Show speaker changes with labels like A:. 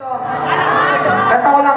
A: Ko lang